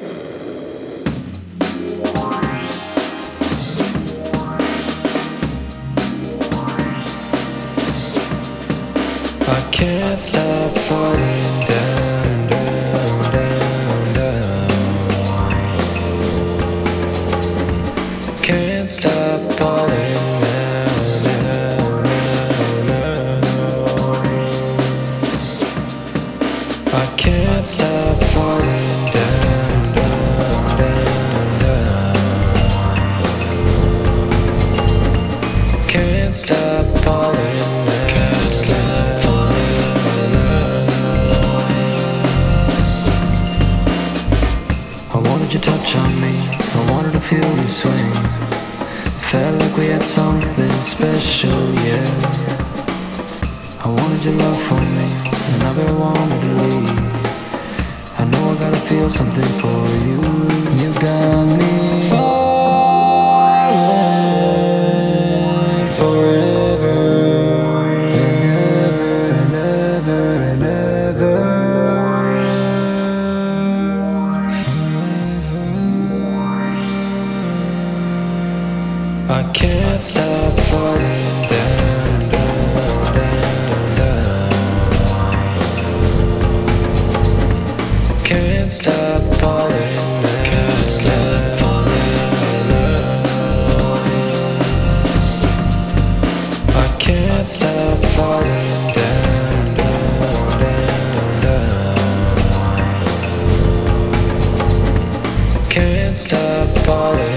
I can't stop falling down. Can't stop falling down, down, down, down. I can't stop falling Can't stop falling I wanted your touch on me, I wanted to feel you swing. Felt like we had something special, yeah. I wanted your love for me, and I never wanted to leave. I know I gotta feel something for you. You got I can't stop falling down. Can't stop falling. Can't stop falling down. I can't stop falling down, down, down. Can't stop falling